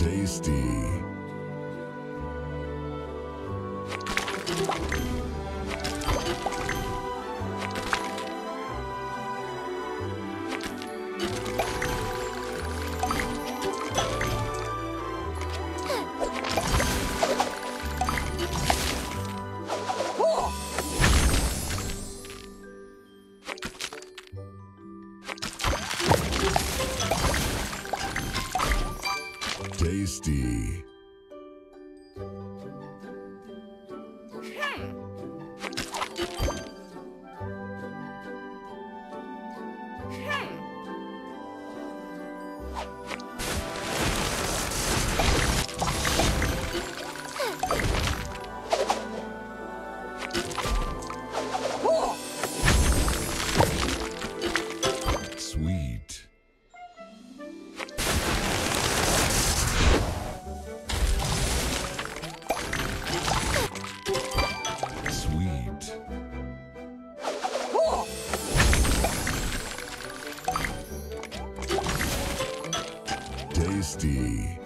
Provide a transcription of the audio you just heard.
tasty. you tasty. Hmm. Hmm. Tasty.